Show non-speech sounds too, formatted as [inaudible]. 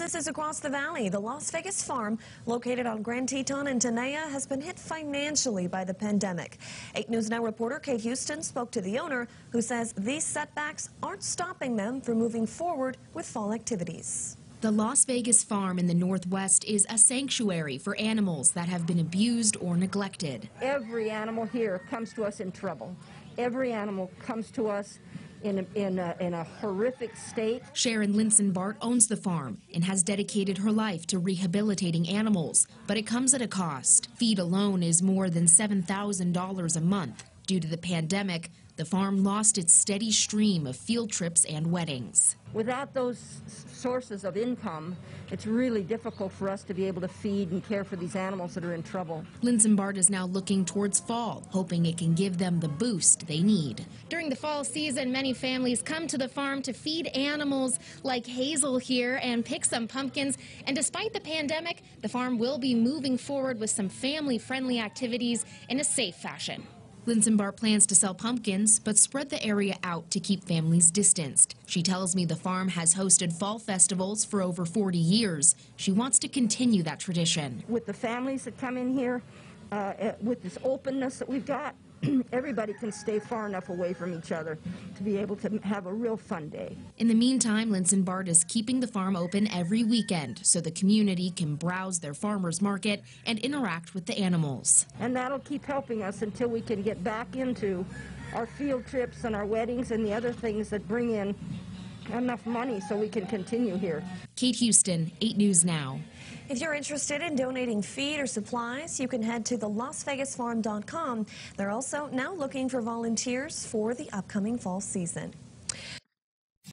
Businesses across the valley, the Las Vegas farm, located on Grand Teton and Tenaya, has been hit financially by the pandemic. 8 News Now reporter Kate Houston spoke to the owner, who says these setbacks aren't stopping them from moving forward with fall activities. The Las Vegas farm in the Northwest is a sanctuary for animals that have been abused or neglected. Every animal here comes to us in trouble. Every animal comes to us in a, in a, in a horrific state. Sharon Linsenbardt owns the farm and has dedicated her life to rehabilitating animals, but it comes at a cost. Feed alone is more than $7,000 a month. Due to the pandemic, the farm lost its steady stream of field trips and weddings. Without those sources of income, it's really difficult for us to be able to feed and care for these animals that are in trouble. Linsenbardt is now looking towards fall, hoping it can give them the boost they need. During the fall season, many families come to the farm to feed animals like Hazel here and pick some pumpkins. And despite the pandemic, the farm will be moving forward with some family friendly activities in a safe fashion. Linsenbardt plans to sell pumpkins, but spread the area out to keep families distanced. She tells me the farm has hosted fall festivals for over 40 years. She wants to continue that tradition. With the families that come in here, uh, eh, with this openness that we've got, [clears throat] everybody can stay far enough away from each other to be able to have a real fun day. In the meantime, Linsenbardt is keeping the farm open every weekend so the community can browse their farmers market and interact with the animals. And that'll keep helping us until we can get back into our field trips and our weddings and the other things that bring in enough money so we can continue here. Kate Houston, 8 News Now. If you're interested in donating feed or supplies, you can head to the LasVegasFarm.com. They're also now looking for volunteers for the upcoming fall season.